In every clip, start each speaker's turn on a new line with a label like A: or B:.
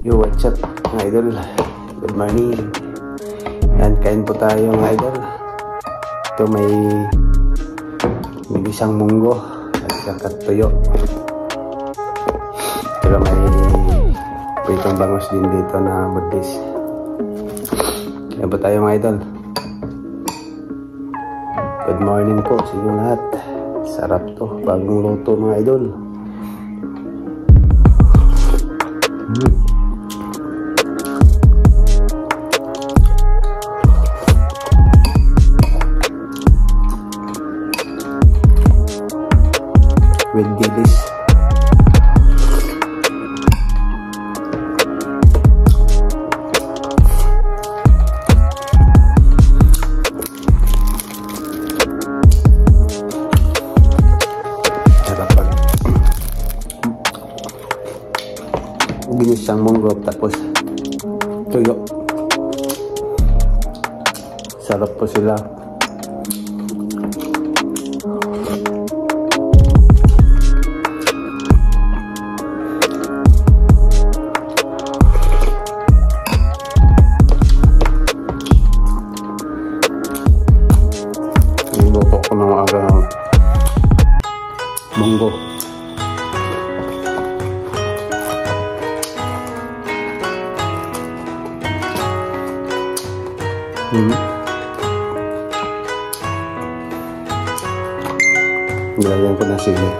A: Yo, what's up mga idol? Good morning. Yan, kain po tayo mga idol. Ito may may isang munggo at saka tuyo. Pero may pritong bangos din dito na budis. Yan po tayo mga idol. Good morning po sa inyo lahat. Sarap to. Bagong luto mga idol. Mm. Gillis. Sarap pag ginisang munggo tapos tuyo. Sarap po sila. pokok ng agang munggo hmm. nilagyan ko na sili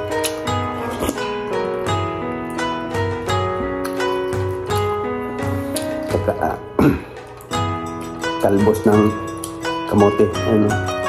A: kalbos ng kamote ano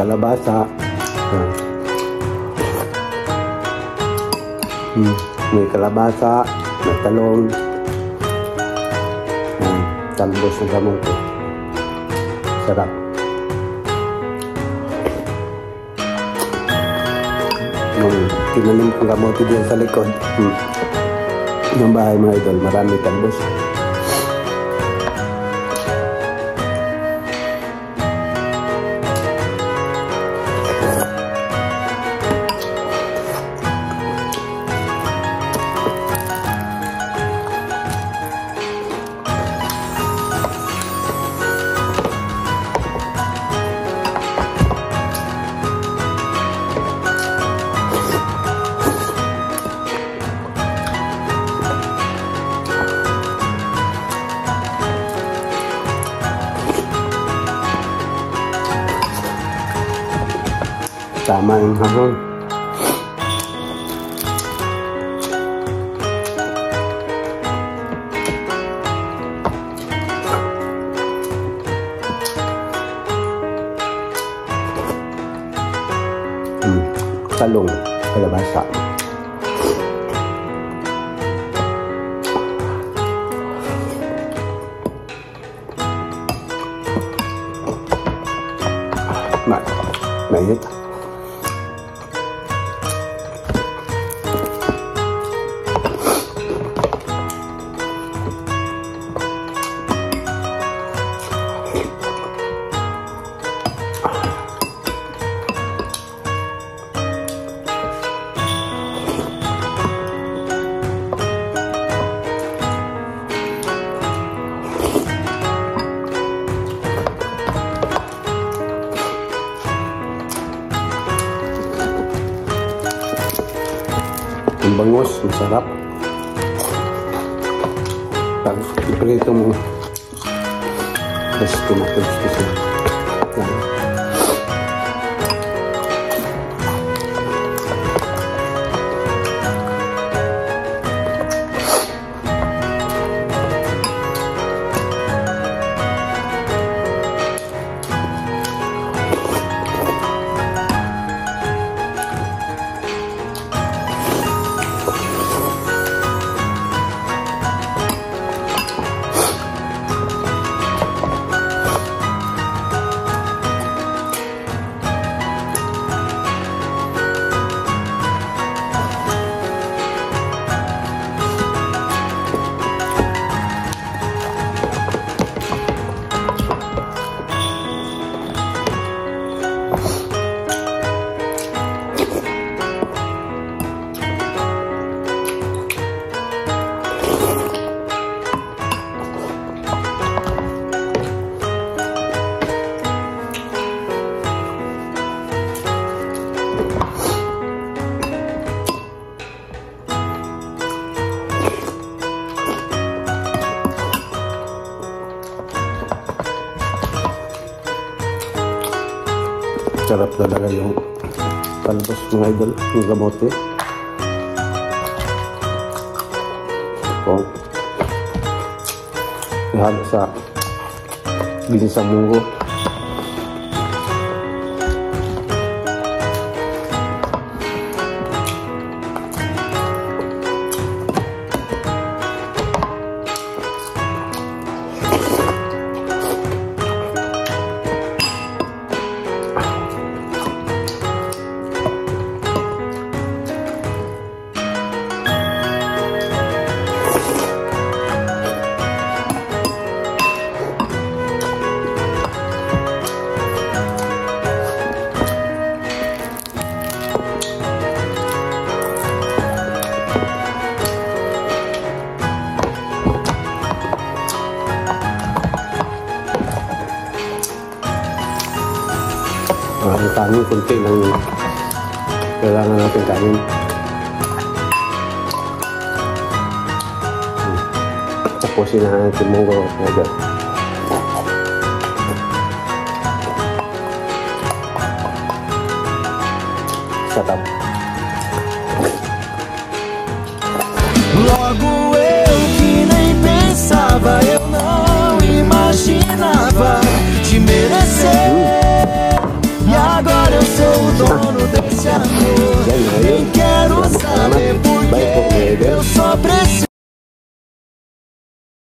A: kalabasa. Yan. Hmm. May kalabasa, may talong. Yan. Talbos ng kamote. Sarap. Nung tinanim kong kamote diyan sa likod, hmm. yung bahay mga idol, marami talbos. tạm ăn hả thôi cá lùng hay là bá sạm mày mày hết bangus, masarap. Tapos, iprito mo. Tapos, tumatapos ko siya. Yan. Sarap talaga yung talbos mga idol, yung gamote. Kung ihalo sa ginisang munggo. Bahan kami kunti ng kailangan natin kanin. Tapos sinahan natin só preciso.